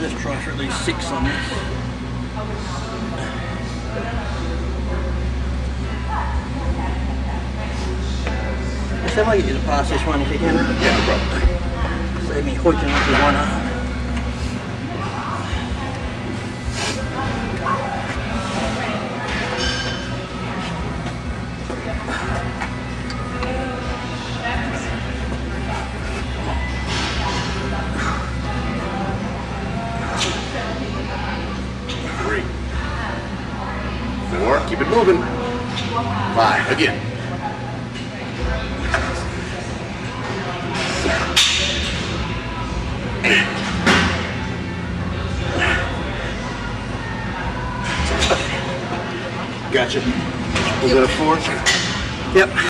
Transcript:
I'll just try for at least six on this. Have I get you to pass this one if you can. Yeah, no problem. Save me hoiking up with one Keep it moving. Five. Again. Gotcha. Was that a four? Yep.